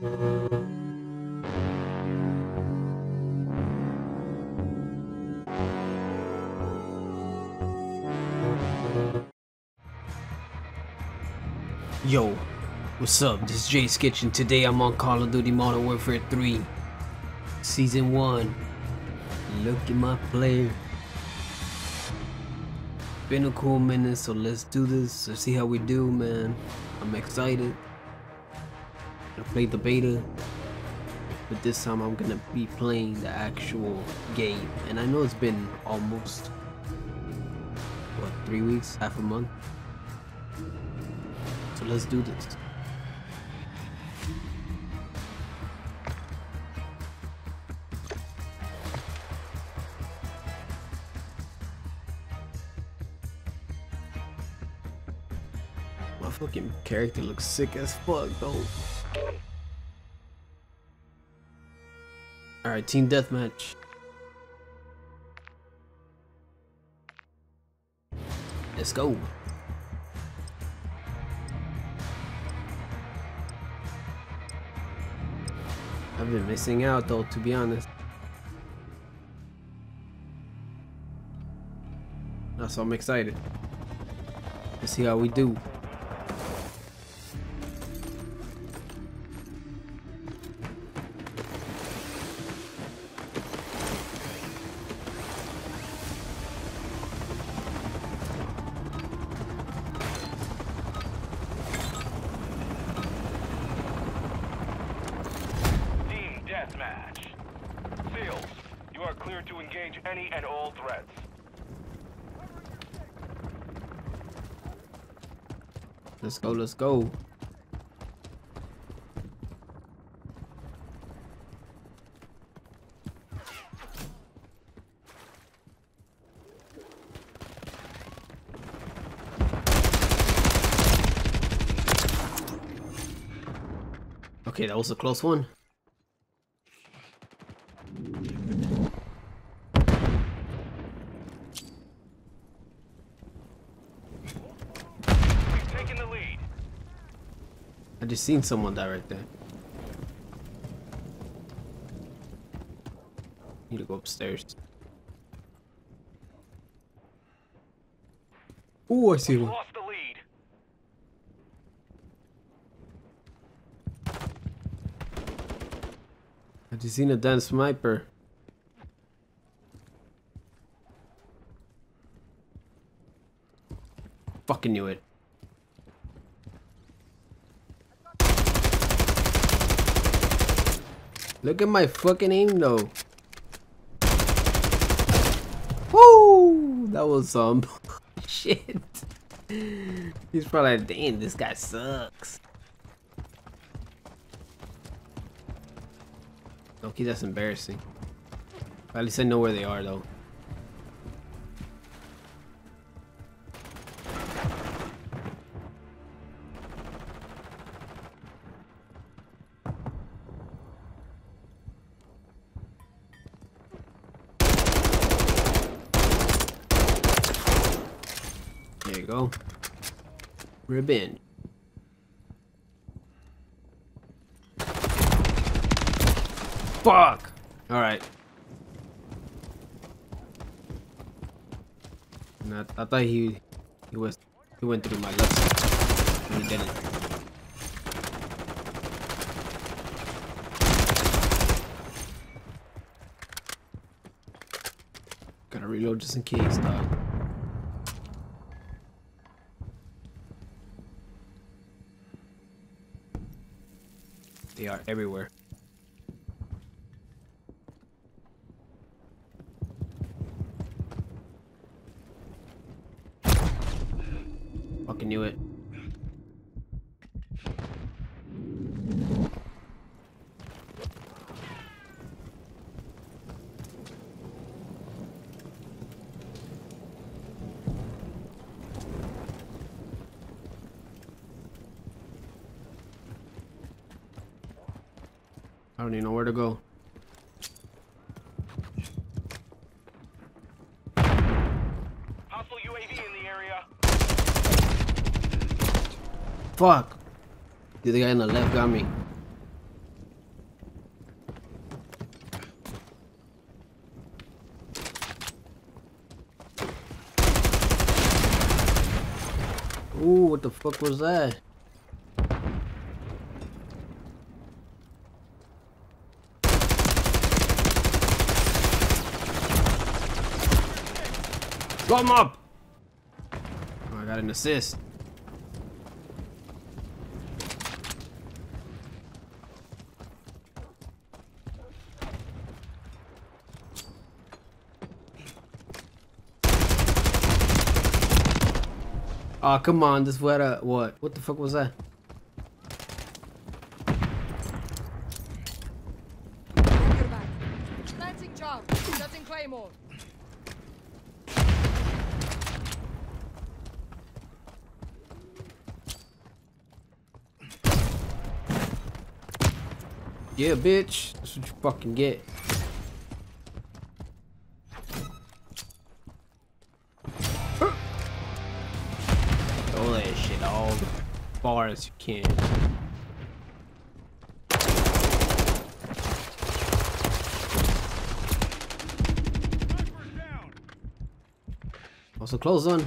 Yo, what's up? This is Jayysketch and today I'm on Call of Duty Modern Warfare 3 Season 1 Look at my player. Been a cool minute so let's do this. Let's see how we do man. I'm excited I played the beta but this time I'm gonna be playing the actual game and I know it's been almost what three weeks half a month so let's do this. My fucking character looks sick as fuck though. Alright, team deathmatch. Let's go. I've been missing out though, to be honest. That's why I'm excited. Let's see how we do. Let's go, let's go. Okay, that was a close one. We've taken the lead. I just seen someone die right there. Need to go upstairs. Oh, I see We've one. lost the lead. I just seen a damn sniper. Fucking knew it. Look at my fucking aim though. Woo! That was some shit. He's probably like, damn, this guy sucks. Okay, that's embarrassing. At least I know where they are though. Ribbon. Fuck! Alright. I, I thought he he was he went through my left side. He didn't. Gotta reload just in case, dog. They are everywhere. Fucking knew it. don't even know where to go. Hostile UAV in the area. Fuck. The guy on the left got me. Ooh, what the fuck was that? Him up! Oh, I got an assist. Oh, come on, this what uh what? What the fuck was that? Yeah, bitch. That's what you fucking get. Throw that shit all the far as you can. Also close on.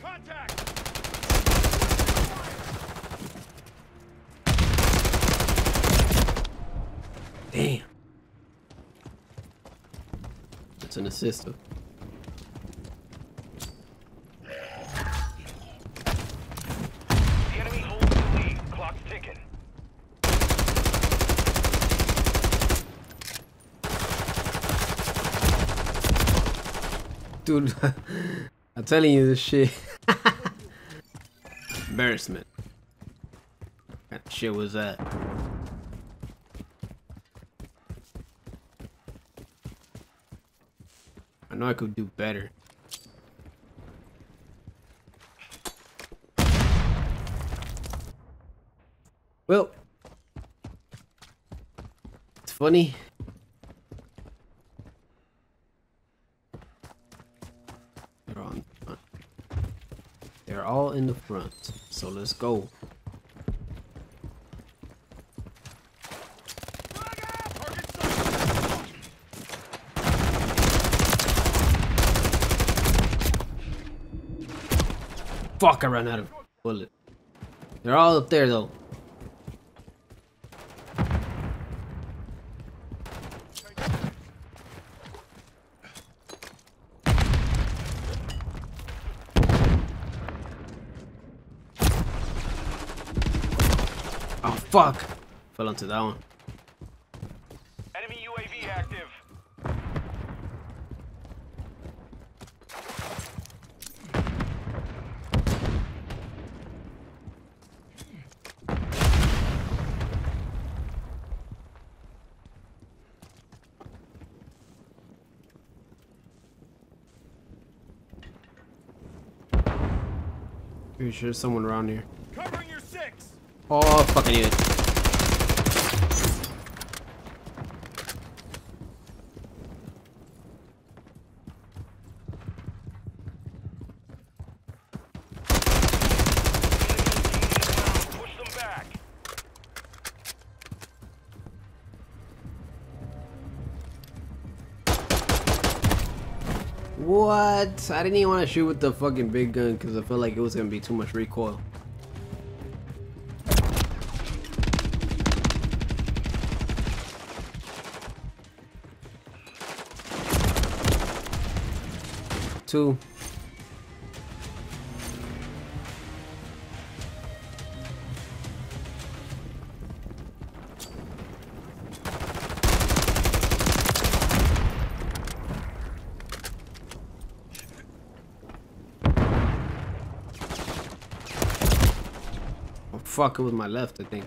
Contact. Damn. That's an assist. though. The enemy holds the lead. Clock's ticking. Dude, I'm telling you this shit. Embarrassment. What kind of shit was that? Know I could do better. Well, it's funny. They're on. They're all in the front. So let's go. Fuck, I ran out of bullet. They're all up there though. Oh fuck! Fell onto that one. Enemy UAV active. Pretty sure there's someone around here. Covering your six. Oh fucking idiot. What? I didn't even want to shoot with the fucking big gun because I felt like it was gonna be too much recoil. Two. Oh fuck, it my left, I think.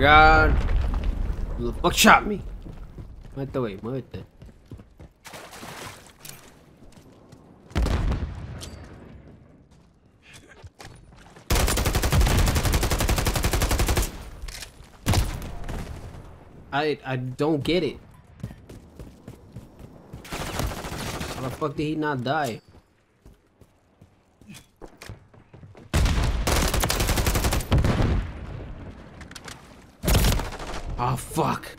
god. Who the fuck shot me? Muévete, wey, muévete. I I don't get it. How the fuck did he not die? Oh fuck.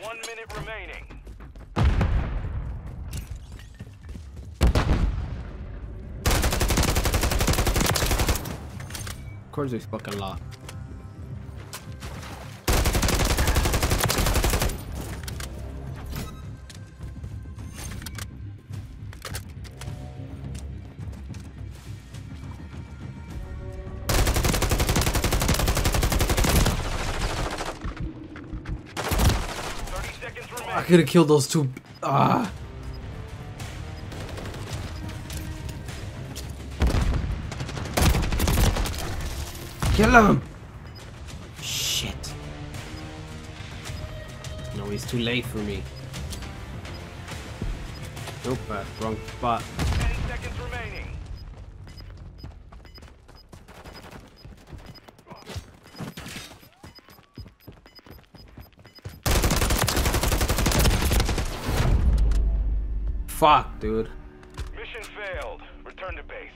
One minute remaining. Of course he's fucking lost. I could have killed those two. Ah. Kill him! Shit. No, he's too late for me. Nope, uh, wrong spot. Fuck, dude. Mission failed. Return to base.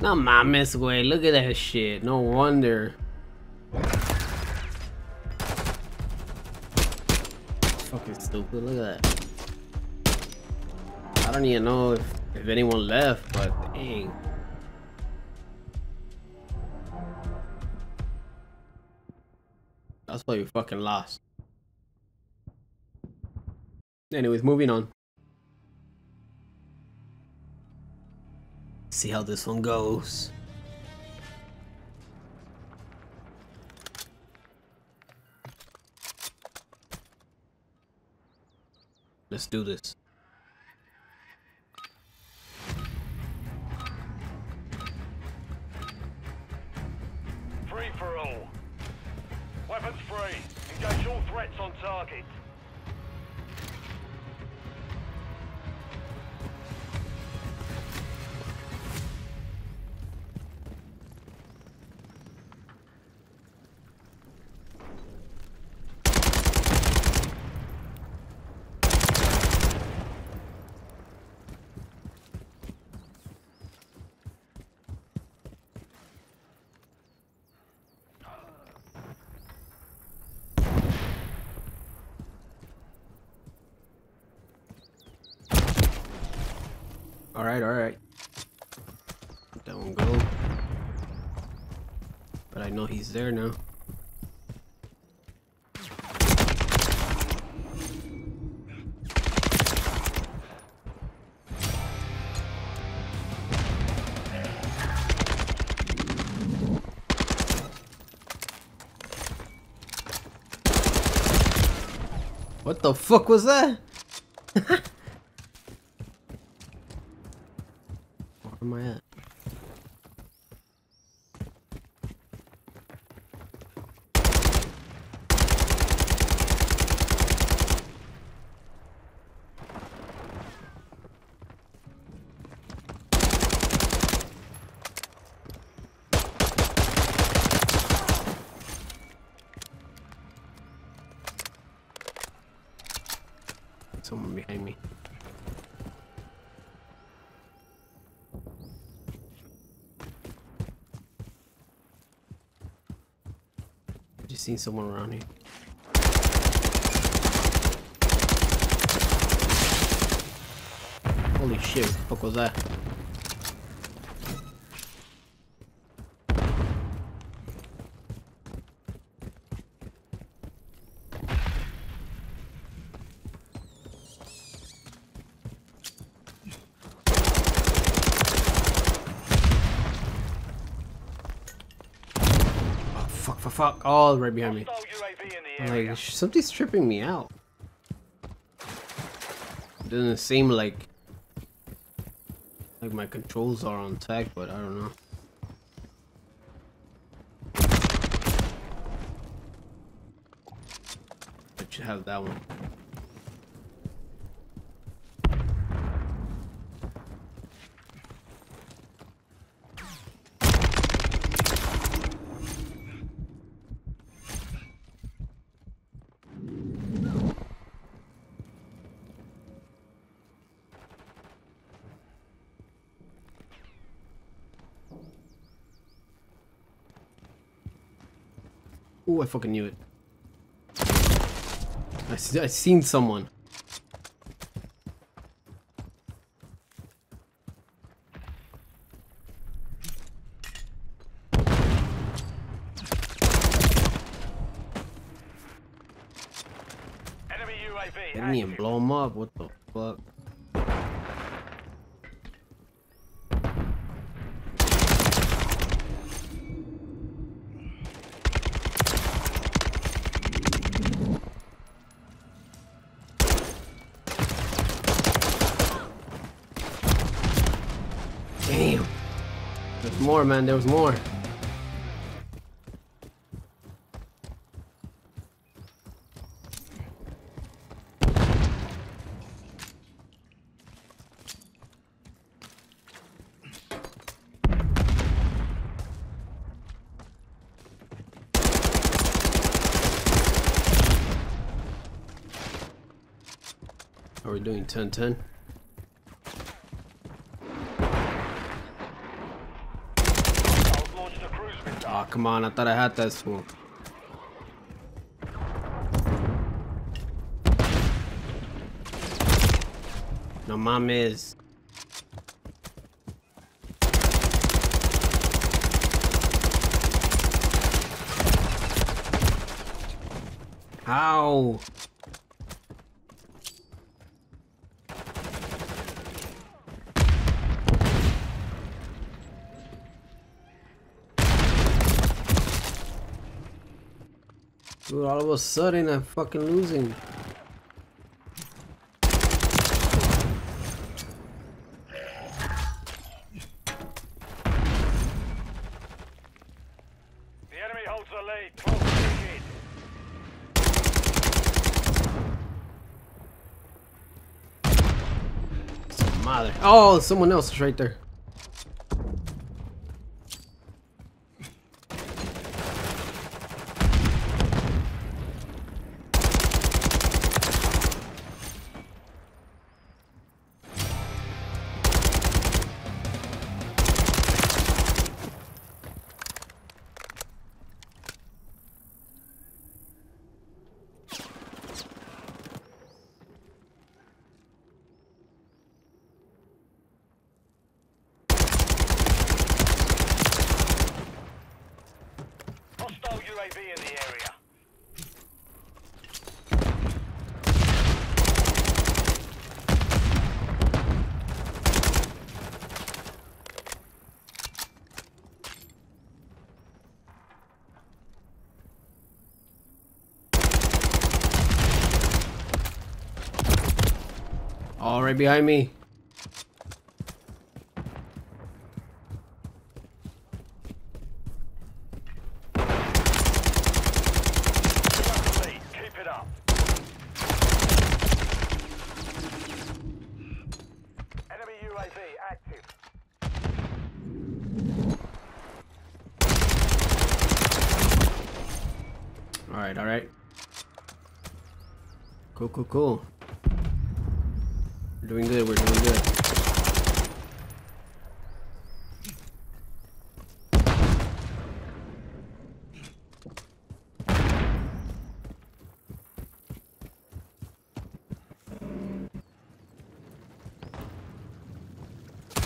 No mames, way. Look at that shit. No wonder. Fucking stupid. Look at that. I don't even know if, if anyone left, but dang. That's why you fucking lost. Anyways, moving on. See how this one goes. Let's do this. Free for all. Weapons free. Engage all threats on target. Alright, alright. That one go. But I know he's there now. What the fuck was that? Someone behind me. I Just seen someone around here. Holy shit, what the fuck was that? Oh, fuck. Oh, right behind me. Hostile UAV in the I'm area. Like, something's tripping me out. It doesn't seem like like my controls are on tag, but I don't know. I should have that one. Oh, I fucking knew it. I, I seen someone. Damn. There's more, man. There was more. Are we doing 10 10? I've launched a cruise missile. Oh, come on. I thought I had that smoke. No mames. How? Dude, all of a sudden I'm fucking losing. The enemy holds the lead. 12 minutes in. Mother. Oh, someone else is right there. Active. All right, all right. Cool, cool, cool. We're doing good. We're doing good.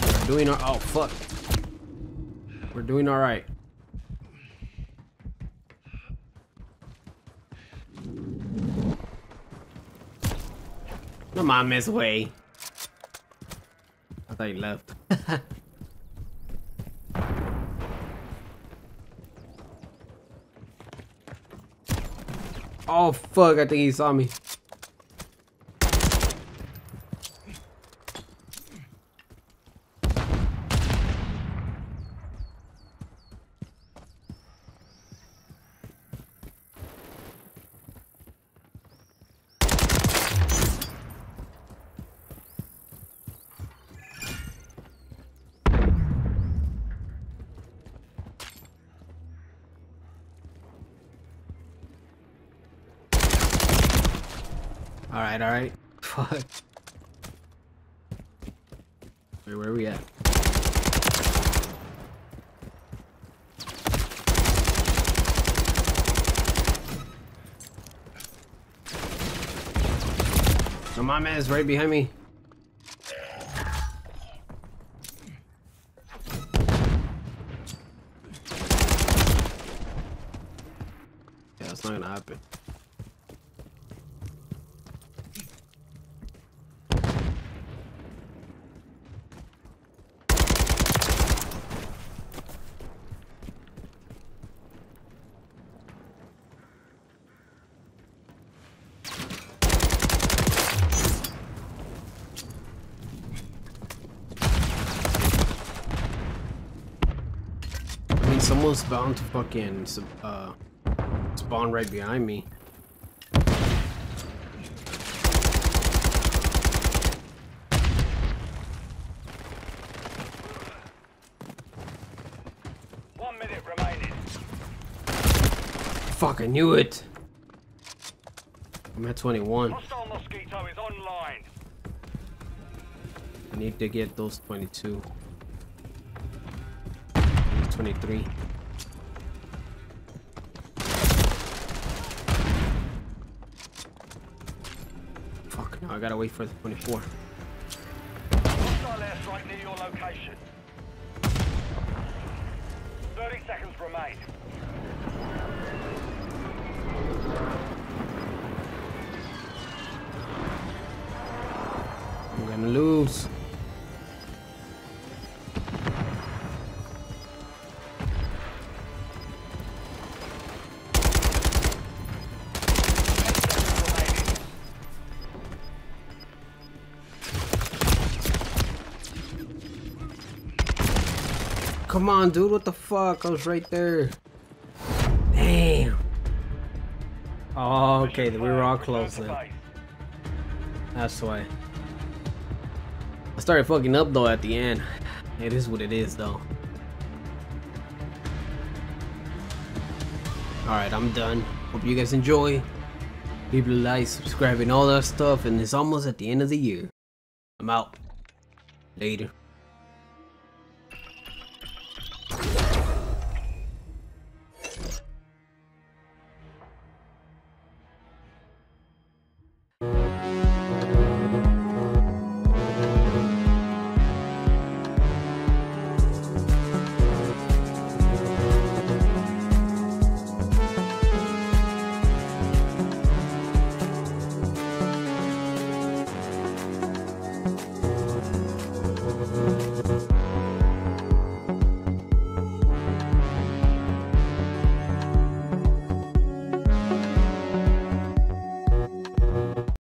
We're doing our. Oh fuck. We're doing all right. No mames, way. I thought he left. oh fuck, I think he saw me. died, alright? Fuck. Wait, where are we at? So my man is right behind me. Yeah, it's not gonna happen. Someone's bound to fucking uh, spawn right behind me. One minute remaining. Fuck, I knew it. I'm at 21. Hostile Mosquito is online. I need to get those 22. 23. Gotta wait for the 24. Hostile airstrike near your location. 30 seconds remain. I'm gonna lose. Come on, dude. What the fuck? I was right there. Damn. Oh, okay. We were all close then. That's why. I started fucking up though at the end. It is what it is though. Alright, I'm done. Hope you guys enjoy. Leave a like, subscribe, and all that stuff. And it's almost at the end of the year. I'm out. Later.